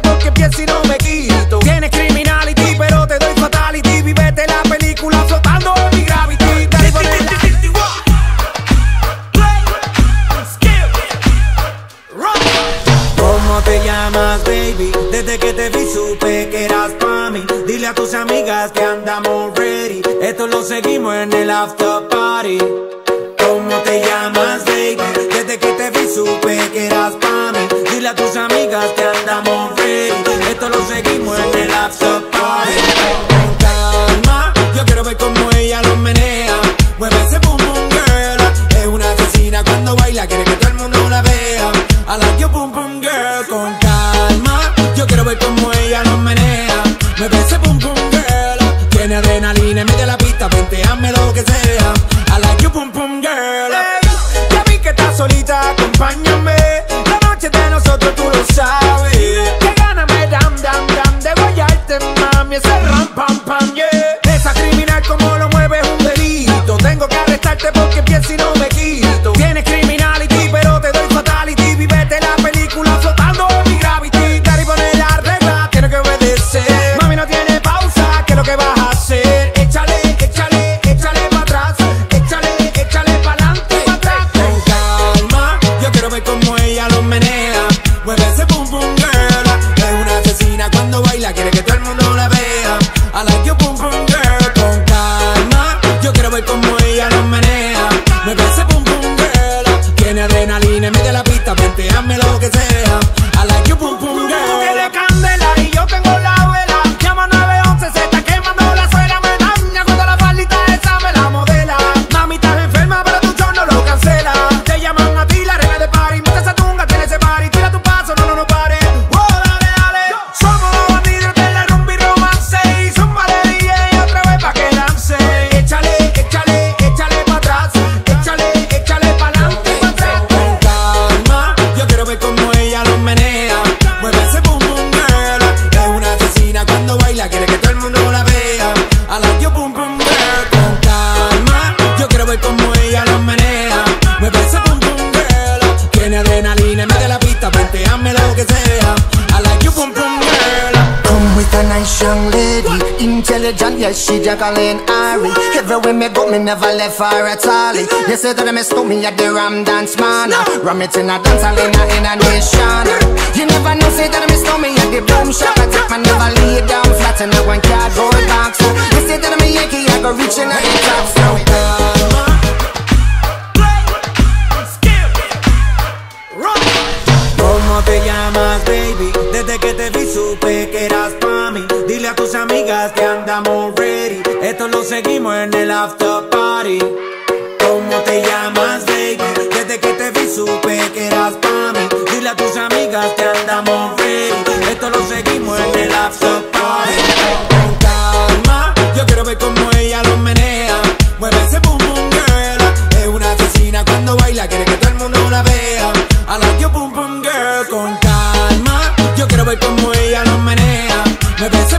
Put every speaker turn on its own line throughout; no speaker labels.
porque pienso y no me quito. Tienes criminality, pero te doy fatality. Vivete la película flotando en mi gravity. ¿Cómo te llamas, baby? Desde que te vi supe que eras pa' mí. Dile a tus amigas que andamos ready. Esto lo seguimos en el after party. ¿Cómo te llamas, baby? Que te vi supe que eras pa' mí. Dile a tus amigas que andamos ready. Esto lo seguimos en el after party. Calma, yo quiero ver cómo ella lo menea. Mueve ese boom boom girl. Es una asesina cuando baila, quiere que todo el mundo la vea. I like your boom boom girl. Con calma, yo quiero ver cómo ella lo menea. Mueve ese boom boom girl. Tiene adrenalina en medio la pista, venteame lo que sea. I like your boom boom girl. Solita, acompáñame. La noche de nosotros tú lo sabes. Que gana me dam dam dam de guayarte, mami. Ese ram pam pam, yeah. Esa criminal como lo mueve es un delito. Tengo que arrestarte porque pienso y no me
yes, she Jacqueline Ari. Everywhere me go, me never left her at all. You say that I miss me at the Ram Dance Man. Ram it in a dance hall in a, nation. You never know, say that I miss me at the boom shop. I take my never lay down flat in a one cardboard box. You say that I'm a Yankee, I go reaching out the top. So calma.
¿Cómo te llamas, baby? Desde que te vi supe que eras pa' mí. A amigas que andamos ready. Esto lo seguimos en el after party. ¿Cómo te llamas, baby? Desde que te vi supe que eras pa' mí. Dile a tus amigas que andamos ready. Esto lo seguimos en el after party. Con calma, yo quiero ver cómo ella lo menea. Mueve ese boom boom girl. Es una asesina cuando baila, quiere que todo el mundo la vea. I like your boom boom girl. Con calma, yo quiero ver cómo ella lo menea. Mueve ese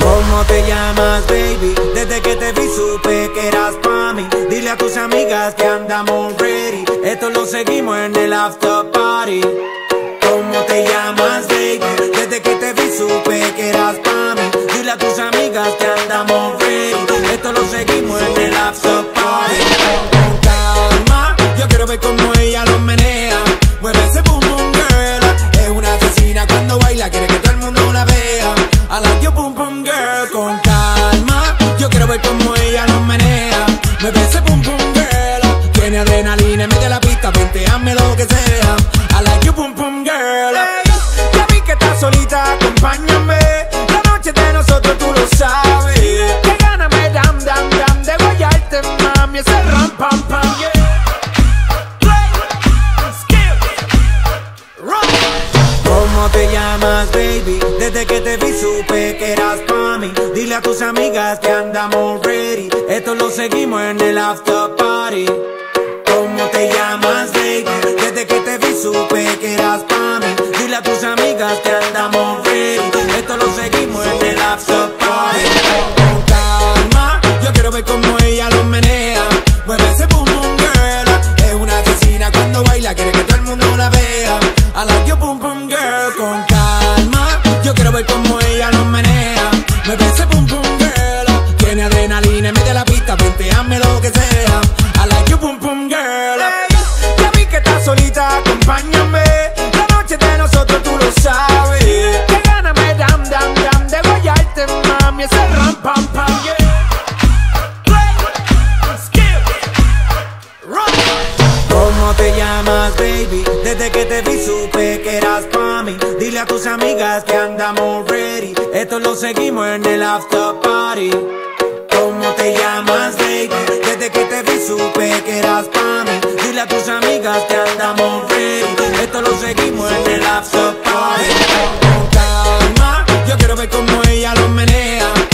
¿Cómo te llamas, baby? Desde que te vi supe que eras pa' mí. Dile a tus amigas que andamos ready. Esto lo seguimos en el after pum pum girl con calma. Yo quiero ver cómo ella lo menea. Me parece pum pum girl. Tiene adrenalina, mete la pista, venteame lo que sea. I like you pum pum girl. Hey, ya vi que estás solita, acompaña. en el after party. ¿Cómo te llamas, baby? Desde que te vi supe que eras para mí. Dile a tus amigas que andamos Esto lo seguimos en el after party. ¿Cómo te llamas, baby? Desde que te vi supe que eras para mí. Dile a tus amigas que andamos ready. Esto lo seguimos en el after party. Calma, yo quiero ver cómo ella lo menea.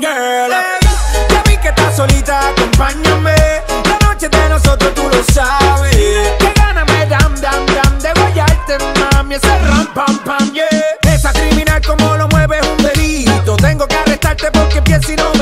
Girl. Ya vi que estás solita, acompáñame. La noche de nosotros tú lo sabes. Que gana me dan, dan, dan de guayarte, mami. Ese ram, pam, pam, yeah. Esa criminal como lo mueves un delito. Tengo que arrestarte porque pienso y no